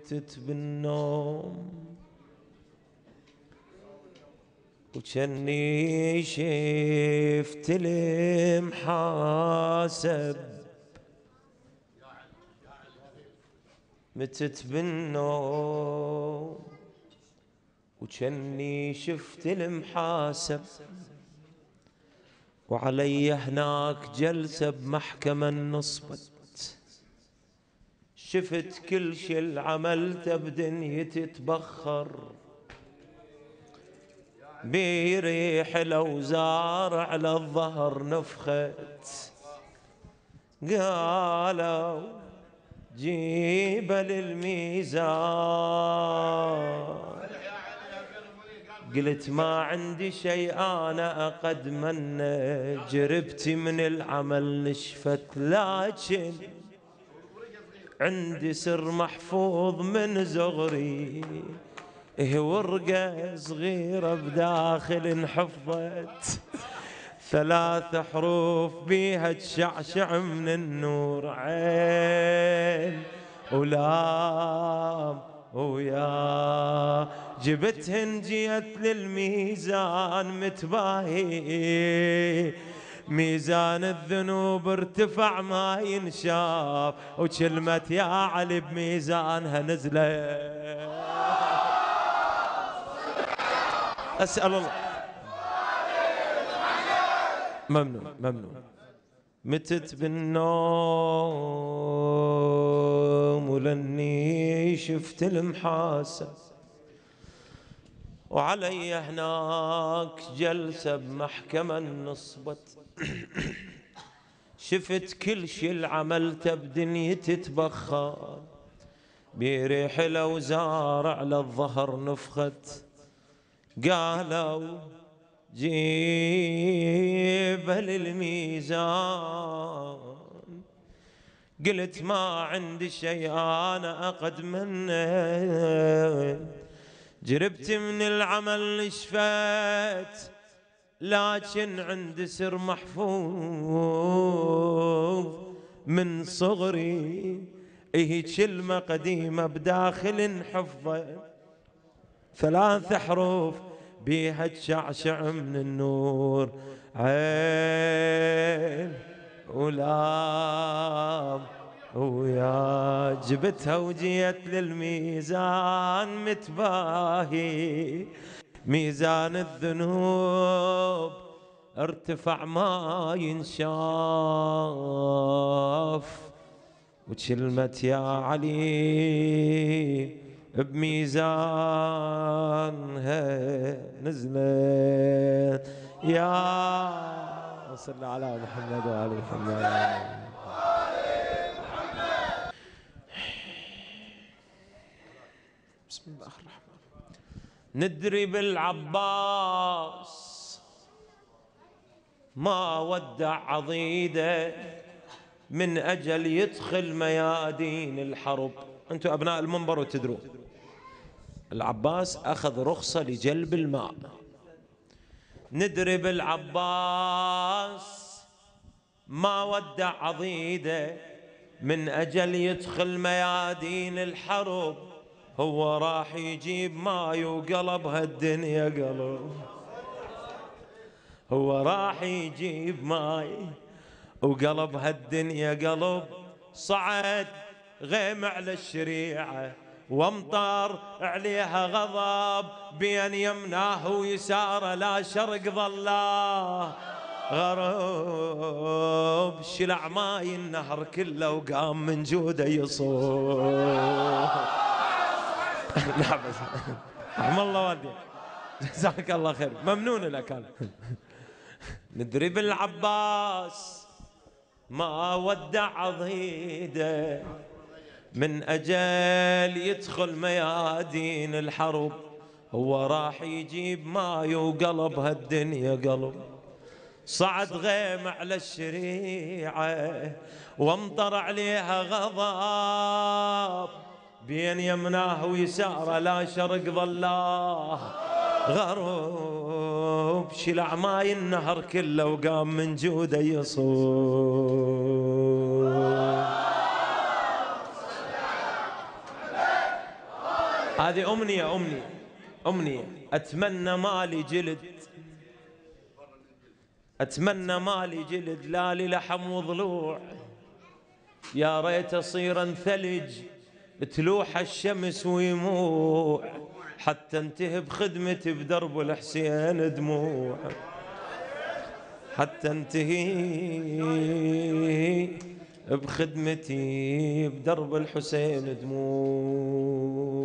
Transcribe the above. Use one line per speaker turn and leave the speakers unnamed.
متت بالنوم. وكني شفت المحاسب. متت بالنوم. وكني شفت المحاسب. وعلي هناك جلسة بمحكمة نصبت شفت كل شي العملته بدنيتي تبخر بريح الاوزار على الظهر نفخت. قالوا جيب للميزان. قلت ما عندي شيء أنا أقد من جربتي من العمل نشفت. لكن عندي سر محفوظ من زغري. هي ورقة صغيرة بداخل انحفظت. ثلاث حروف بيها تشعشع من النور عين. ولام ويا. جبتهن جيت للميزان متباهي. ميزان الذنوب ارتفع ما ينشاف وكلمة يا علي بميزانها نزلت أسأل الله. ممنون ممنون. متت بالنوم ولني شفت المحاسب وعلي هناك جلسة بمحكمة نصبت. شفت كل شي العملته بدنيتي تبخر بريح الاوزار على الظهر نفخت. قالوا جيب للميزان. قلت ما عندي شيء أنا أقد منه. جربت من العمل نشفت لكن عندي سر محفوظ. من صغري هي كلمة قديمة بداخل حفظة ثلاث حروف بيها تشعشع من النور. عين ولام ويا جبتها وجيت للميزان متباهي. ميزان الذنوب ارتفع ما ينشاف. وكلمة يا علي بميزانها نزلت. يا صل على محمد وآل محمد. بسم الله الرحمن ندري بالعباس ما ودع عضيده من أجل يدخل ميادين الحرب. أنتم أبناء المنبر وتدرون. العباس أخذ رخصة لجلب الماء. ندري بالعباس ما ودع عضيده من أجل يدخل ميادين الحرب. هو راح يجيب ماي وقلب هالدنيا قلب. هو راح يجيب ماي وقلب هالدنيا قلب. صعد غيم على الشريعة وامطر عليها غضب بين يمناه ويساره لا شرق ظلاه. غرب شلع ماي النهر كله وقام من جوده يصوب. نعم. رحم الله والديك. جزاك الله خير. ممنون لك أنا. ندري بالعباس ما ودع عضيده. من أجل يدخل ميادين الحرب. هو راح يجيب ماي وقلب هالدنيا قلب. صعد غيم على الشريعة وامطر عليها غضب. بين يمناه ويساره لا شرق ظلاه غروب شلع ماي النهر كله وقام من جوده يصوم. هذه أمنية أمنية أمنية. أتمنى مالي جلد. أتمنى مالي جلد لا لحم وضلوع. يا ريت أصيرا ثلج تلوح الشمس ويموع حتى انتهي بخدمتي بدرب الحسين دموع. حتى انتهي بخدمتي بدرب الحسين دموع.